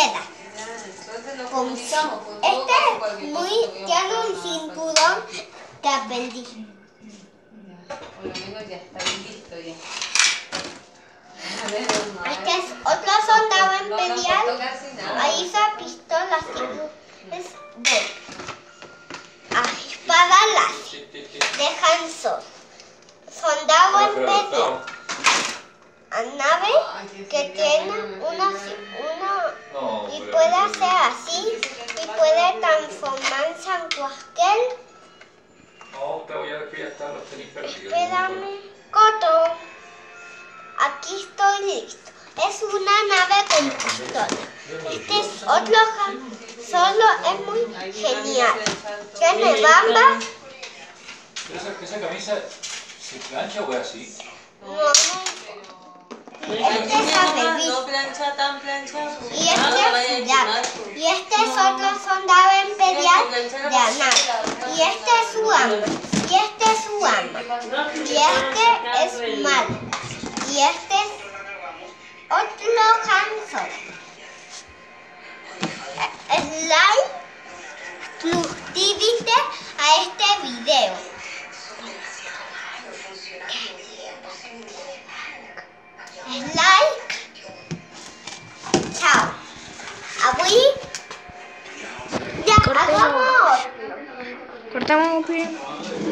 queda. Este es muy, tiene un cinturón capelí. Por lo menos ya está listo ya. Este es otro soldado imperial. Ahí esa pistola es de a espada de Hanson. Soldado imperial. A nave que tiene una Puede hacer así y puede transformarse en cualquier. No, te voy a están los tenis perdidos. Espérame, Coto. Aquí estoy listo. Es una nave con pistola. Este es otro Han Solo es muy genial. Tiene bamba. Pero esa, esa camisa, ¿se plancha o es así? No, no. Este es No plancha tan plancha. Y este es Jack. Y este es otro soldado imperial de Anak. Y este es su amo. Y este es su amo. Y este es malo. Y este es otro Han Solo. Slime, suscríbete a este video. Avui ya. Cortamos un